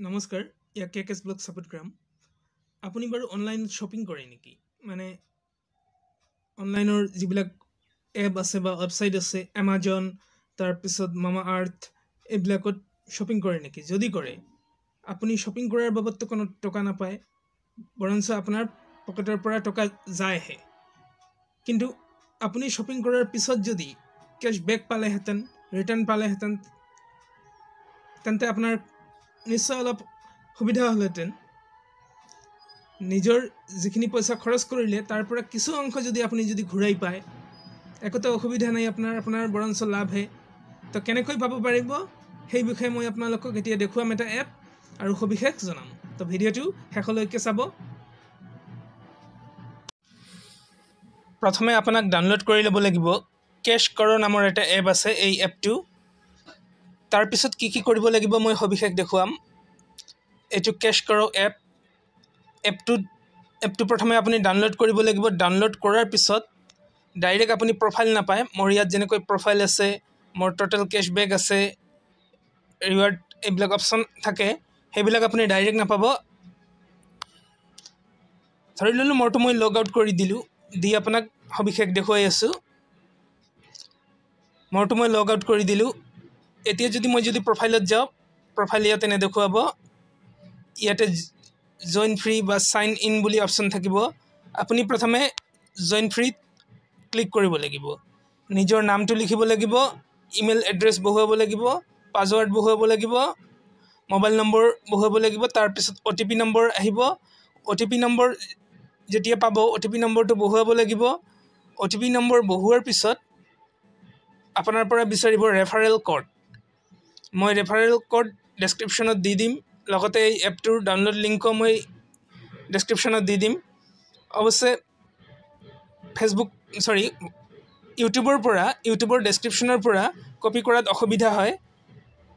নমস্কাৰ ইয়াক কে cash blog চাপোটগ্ৰাম আপুনি বাৰু অনলাইন শ্বপিং কৰে নেকি? মানে অনলাইনৰ যিবিলাক এপ আছে বা ৱেবছাইট আছে এমাজন তাৰপিছত মামা আৰ্থ এইবিলাকত শ্বপিং কৰে নেকি? যদি কৰে আপুনি শ্বপিং কৰাৰ বাবদতো কোনো টকা নাপায় বৰঞ্চ আপোনাৰ পকেটৰ পৰা টকা যায়হে। কিন্তু আপুনি শ্বপিং কৰাৰ পিছত যদি কেশ্ববেক পালেহেঁতেন ৰিটাৰ্ণ পালেহেঁতেন তেন্তে আপোনাৰ নিশ্চয় অলপ সুবিধা হ'লহেঁতেন। নিজৰ যিখিনি পইচা খৰচ কৰিলে তাৰ পৰা কিছু অংশ যদি আপুনি যদি ঘূৰাই পায় একোতো অসুবিধা নাই আপোনাৰ আপোনাৰ বৰঞ্চ লাভহে। তো কেনেকৈ পাব পাৰিব? সেই বিষয়ে মই আপোনালোকক এতিয়া দেখুৱাম এটা এপ আৰু সবিশেষ জনাম। তো ভিডিঅ'টো শেষলৈকে চাব। প্ৰথমে আপোনাক ডাউনলোড কৰি ল'ব লাগিব। কেছ কৰ নামৰ এটা এপ আছে এই এপটো। তাৰপিছত কি কি কৰিব লাগিব মই সবিশেষ দেখুৱাম। এইটো কেছ কৰ এপ এপটোত এপটো প্ৰথমে আপুনি ডাউনলোড কৰিব লাগিব। ডাউনলোড কৰাৰ পিছত ডাইৰেক্ট আপুনি প্ৰফাইল নাপায়। মোৰ ইয়াত যেনেকৈ প্ৰফাইল আছে মোৰ ট'টেল কেশ্ববেক আছে ৰিৱাৰ্ড এইবিলাক অপশ্যন থাকে সেইবিলাক আপুনি ডাইৰেক্ট নাপাব। ধৰি ল'লোঁ মোৰতো মই লগ আউট কৰি দিলোঁ দি আপোনাক সবিশেষ দেখুৱাই আছোঁ। মোৰতো মই লগ আউট কৰি দিলোঁ। এতিয়া যদি মই যদি প্ৰফাইলত যাওঁ প্ৰফাইল ইয়াতে নেদেখুৱাব ইয়াতে জইন ফ্ৰী বা চাইন ইন বুলি অপশ্যন থাকিব। আপুনি প্ৰথমে জইন ফ্ৰীত ক্লিক কৰিব লাগিব। নিজৰ নামটো লিখিব লাগিব ইমেইল এড্ৰেছ বহুৱাব লাগিব পাছৱাৰ্ড বহুৱাব লাগিব মোবাইল নম্বৰ বহুৱাব লাগিব তাৰপিছত অ' টি পি নম্বৰ আহিব। অ' টি পি নম্বৰ যেতিয়া পাব অ' টি পি নম্বৰটো বহুৱাব লাগিব। অ' টি পি নম্বৰ বহুৱাৰ পিছত আপোনাৰ পৰা বিচাৰিব ৰেফাৰেল ক'ড মই ৰেফাৰেল ক'ড ডেছক্ৰিপশ্যনত দি দিম লগতে এই এপটোৰ ডাউনলোড লিংকো মই ডেছক্ৰিপশ্যনত দি দিম। অৱশ্যে ফেচবুক চৰি ইউটিউবৰ পৰা ইউটিউবৰ ডেছক্ৰিপশ্যনৰ পৰা কপি কৰাত অসুবিধা হয়।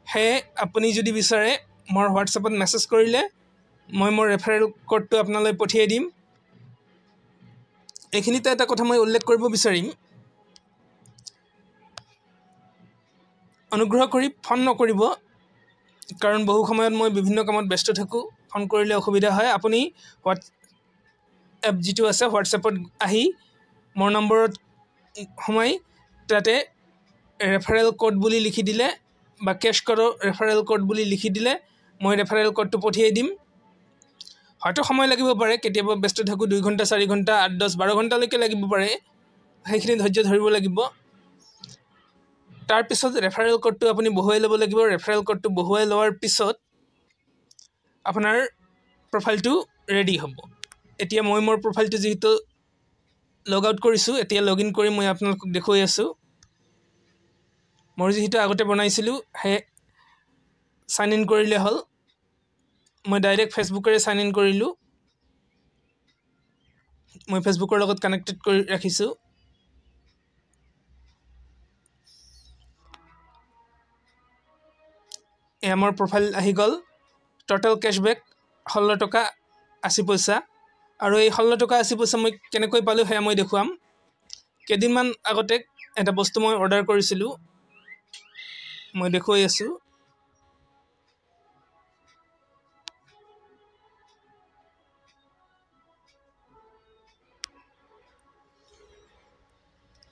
সেয়ে আপুনি যদি বিচাৰে মোৰ হোৱাটছএপত মেছেজ কৰিলে মই মোৰ ৰেফাৰেল ক'ডটো আপোনালৈ পঠিয়াই দিম। এইখিনিতে এটা কথা মই উল্লেখ কৰিব বিচাৰিম। অনুগ্ৰহ কৰি ফোন নকৰিব কাৰণ বহু সময়ত মই বিভিন্ন কামত ব্যস্ত থাকোঁ। ফোন কৰিলে অসুবিধা হয়। আপুনি হোৱাটছএপ যিটো আছে হোৱাটছএপত আহি মোৰ নম্বৰত সোমাই তাতে ৰেফাৰেল ক'ড বুলি লিখি দিলে বা কেছ ক'ডৰ ৰেফাৰেল ক'ড বুলি লিখি দিলে মই ৰেফাৰেল ক'ডটো পঠিয়াই দিম। হয়তো সময় লাগিব পাৰে কেতিয়াবা ব্যস্ত থাকোঁ দুই ঘণ্টা চাৰি ঘণ্টা আঠ দহ বাৰ ঘণ্টালৈকে লাগিব পাৰে। সেইখিনি ধৈৰ্য ধৰিব লাগিব। তাৰপিছত ৰেফাৰেল ক'ডটো আপুনি বহুৱাই ল'ব লাগিব। ৰেফাৰেল ক'ডটো বহুৱাই লোৱাৰ পিছত আপোনাৰ প্ৰফাইলটো ৰেডি হ'ব। এতিয়া মই মোৰ প্ৰফাইলটো যিহেতু লগ আউট কৰিছোঁ এতিয়া লগ ইন কৰি মই আপোনালোকক দেখুৱাই আছোঁ। মই যিহেতু আগতে বনাইছিলোঁ সেই চাইন ইন কৰিলে হ'ল। মই ডাইৰেক্ট ফেচবুকেৰে চাইন ইন কৰিলোঁ। মই ফেচবুকৰ লগত কানেক্টেড কৰি ৰাখিছোঁ। এয়া মোৰ প্ৰফাইল আহি গ'ল। ট'টেল কেশ্ববেক ষোল্ল টকা আশী পইচা। আৰু এই ষোল্ল টকা আশী পইচা মই কেনেকৈ পালোঁ সেয়া মই দেখুৱাম। কেইদিনমান আগতে এটা বস্তু মই অৰ্ডাৰ কৰিছিলোঁ। মই দেখুৱাই আছোঁ।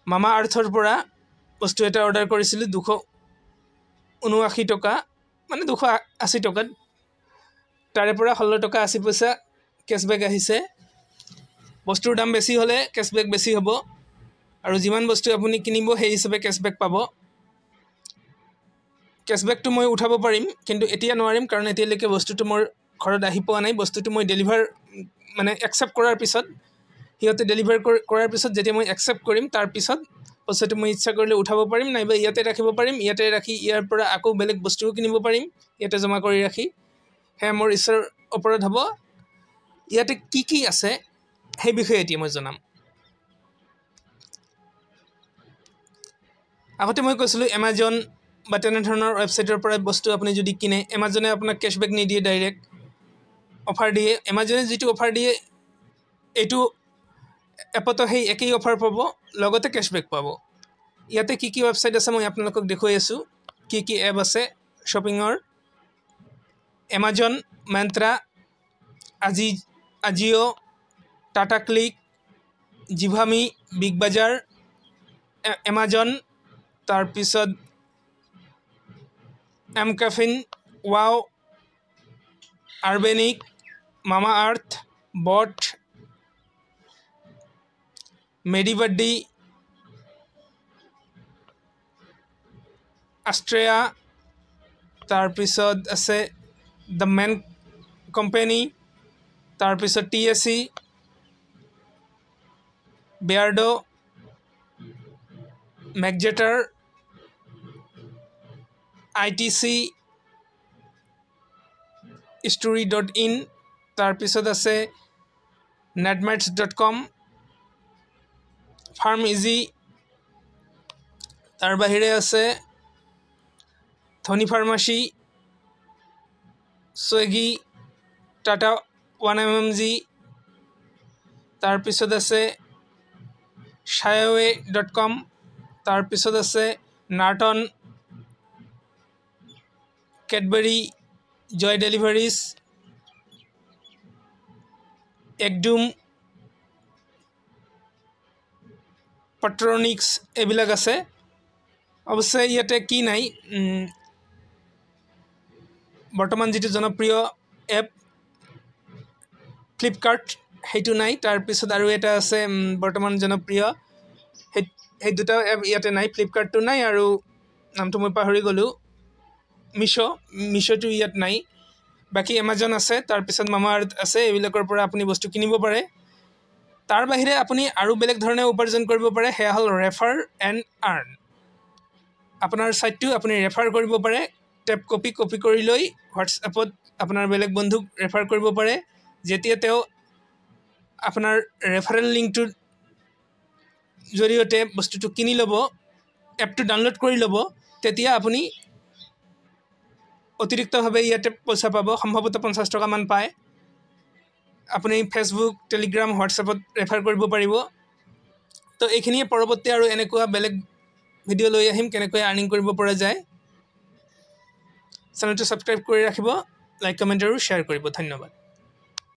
মামা আৰ্থৰ পৰা বস্তু এটা অৰ্ডাৰ কৰিছিলোঁ দুশ ঊনআশী টকা। মানে দুশ আশী টকাত। তাৰে পৰা ষোল্ল টকা আশী পইচা কেশ্ববেক আহিছে। বস্তুৰ দাম বেছি হ'লে কেশ্ববেক বেছি হ'ব। আৰু যিমান বস্তু আপুনি কিনিব সেই হিচাপে কেশ্ববেক পাব। কেশ্ববেকটো মই উঠাব পাৰিম কিন্তু এতিয়া নোৱাৰিম কাৰণ এতিয়ালৈকে বস্তুটো মোৰ ঘৰত আহি পোৱা নাই। বস্তুটো মই ডেলিভাৰ মানে একচেপ্ট কৰাৰ পিছত সিহঁতে ডেলিভাৰ কৰাৰ পিছত যেতিয়া মই একচেপ্ট কৰিম তাৰপিছত পইচাটো মই ইচ্ছা কৰিলে উঠাব পাৰিম নাইবা ইয়াতে ৰাখিব পাৰিম ইয়াতে ৰাখি ইয়াৰ পৰা আকৌ বেলেগ বস্তুও কিনিব পাৰিম ইয়াতে জমা কৰি ৰাখি। সেয়া মোৰ ইচ্ছাৰ ওপৰত হ'ব। ইয়াতে কি কি আছে সেই বিষয়ে এতিয়া মই জনাম। আগতে মই কৈছিলোঁ এমাজন বা তেনেধৰণৰ ৱেবছাইটৰ পৰা বস্তু আপুনি যদি কিনে এমাজনে আপোনাক কেশ্ববেক নিদিয়ে ডাইৰেক্ট অফাৰ দিয়ে। এমাজনে যিটো অফাৰ দিয়ে এইটো এপতো সেই একেই অফাৰ পাব লগতে কেশ্ববেক পাব। ইয়াতে কি কি ৱেবছাইট আছে মই আপোনালোকক দেখুৱাই আছোঁ। কি কি এপ আছে শ্বপিঙৰ এমাজন মেন্ত্ৰা আজি AJIO' Tata click Zivame big Bazaar Amazon তাৰপিছত M Caffeine wow Urbanic mama earth boat MediBuddy আষ্ট্ৰেয়া তাৰপিছত আছে দ্য মেন কোম্পেনী তাৰপিছত T S C Beardo মেকজেটাৰ I T C store dot in তাৰপিছত আছে Netmeds dot com PharmEasy. তাৰ বাহিৰে আছে Dhani pharmacy Swiggy Tata, one M G G তাৰপিছত আছে শ্বায়াৱে ডট কম। তাৰপিছত আছে নাৰ্টন কেডবেৰী জয় ডেলিভাৰিজ, একডুম পট্ৰনিক্স এইবিলাক আছে। অৱশ্যে ইয়াতে কি নাই বৰ্তমান যিটো জনপ্ৰিয় এপ ফ্লিপকাৰ্ট সেইটো নাই। তাৰপিছত আৰু এটা আছে বৰ্তমান জনপ্ৰিয়। সেই সেই দুটা এপ ইয়াতে নাই ফ্লিপকাৰ্টটো নাই আৰু নামটো মই পাহৰি গ'লোঁ। মিছ' মিছ'টো ইয়াত নাই। বাকী এমাজন আছে তাৰপিছত মামা আৰ্থ আছে এইবিলাকৰ পৰা আপুনি বস্তু কিনিব পাৰে। তাৰ বাহিৰে আপুনি আৰু বেলেগ ধৰণে উপাৰ্জন কৰিব পাৰে সেয়া হ'ল ৰেফাৰ এণ্ড আৰ্ণ আপোনাৰ ছাইটটো আপুনি ৰেফাৰ কৰিব পাৰে টেপ কপি কপি কৰি লৈ হোৱাটছএপত আপোনাৰ বেলেগ বন্ধুক ৰেফাৰ কৰিব পাৰে যেতিয়া তেওঁ আপোনাৰ ৰেফাৰেল লিংকটোৰ জৰিয়তে বস্তুটো কিনি ল'ব এপটো ডাউনলোড কৰি ল'ব তেতিয়া আপুনি অতিৰিক্তভাৱে ইয়াতে পইচা পাব সম্ভৱতঃ পঞ্চাছ টকামান পায়। আপুনি ফেচবুক টেলিগ্ৰাম হোৱাটছএপত ৰেফাৰ কৰিব পাৰিব। তো এইখিনিয়ে পৰৱৰ্তী আৰু এনেকুৱা বেলেগ ভিডিঅ' লৈ আহিম কেনেকৈ আৰ্নিং কৰিব পৰা যায়। চেনেলটো ছাবস্ক্ৰাইব কৰি ৰাখিব লাইক কমেণ্ট আৰু শ্বেয়াৰ কৰিব। ধন্যবাদ।